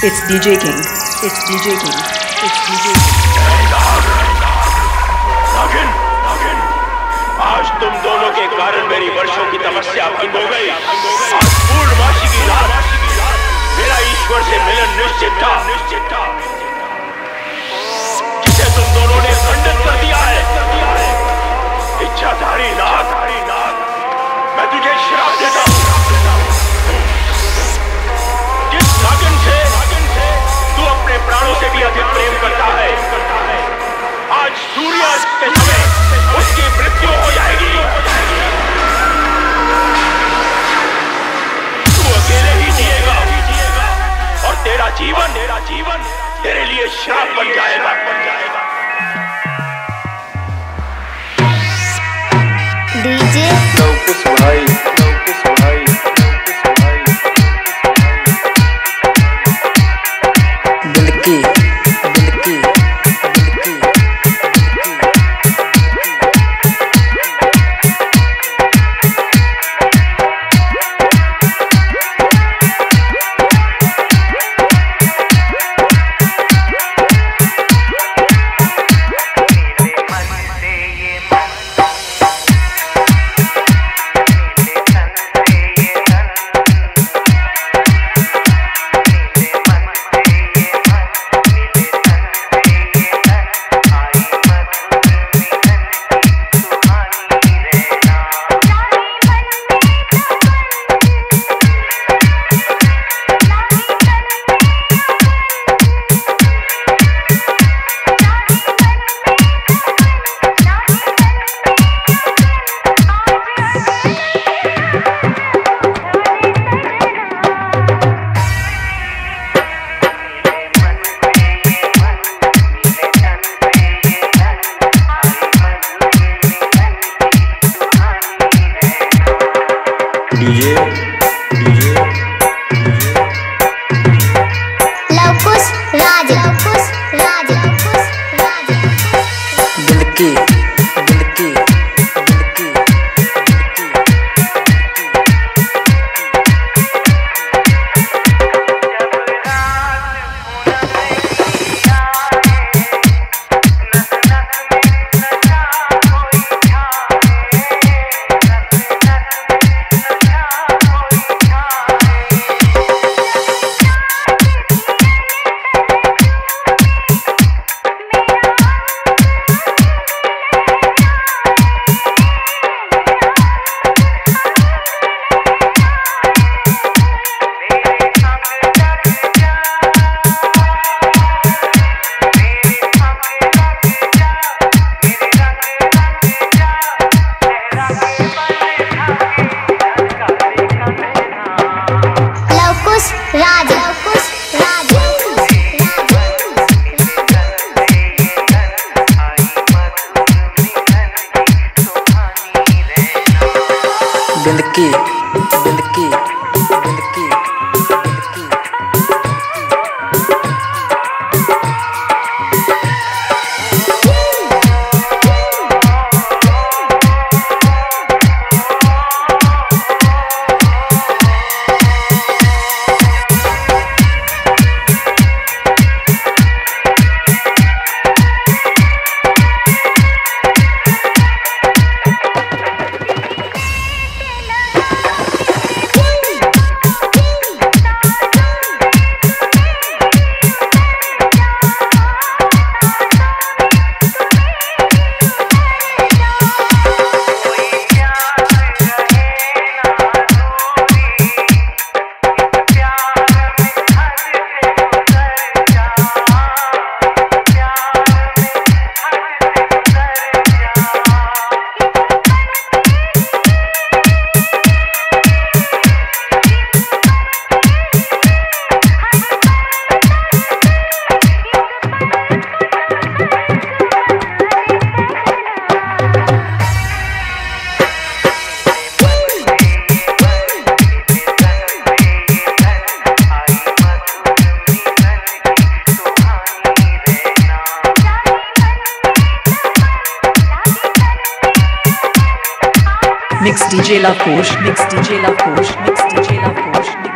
It's DJ King. It's DJ King. It's DJ King. आज तुम दोनों के कारण मेरी वर्षों की तपस्या भंग हो गई आज पूर्णमासी की रात मेरा ईश्वर से मिलन निश्चित था निश्चित था तेरा जीवन तेरा जीवन तेरे लिए श्राप बन जाएगा बन जाएगा। DJ. DJ DJ Lavkush Raj Lavkush Raj Lavkush Raj दिल की दिल Mix DJ La Couche, Mix DJ La Couche, Mix DJ La Couche.